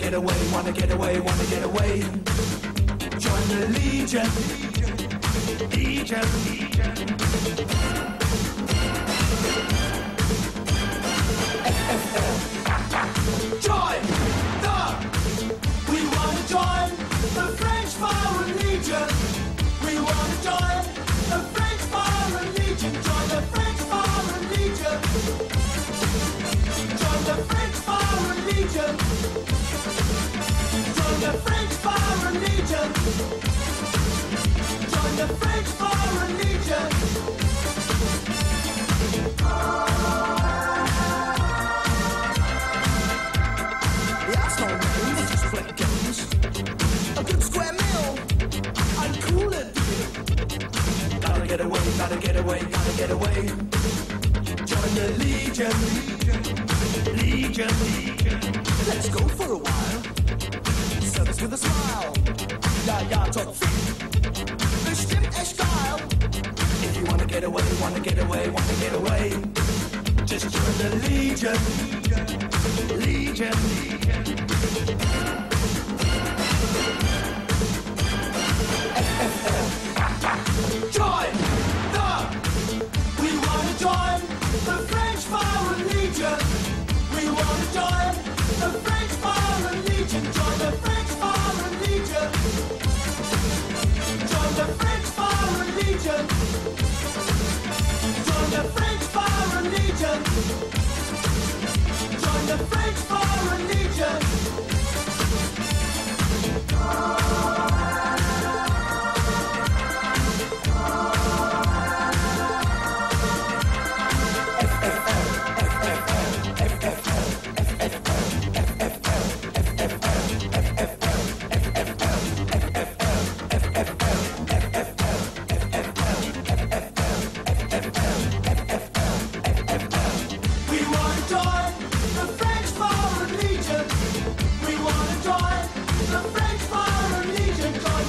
get away, wanna get away, wanna get away. Join the Legion. Legion. Legion. get away, gotta get away, gotta get away. Join the legion, legion, legion. Let's go for a while. Service with a smile. Yeah, ja, top fit. Bestimmt echt style. If you wanna get away, wanna get away, wanna get away. Just join the legion, legion, legion. joy.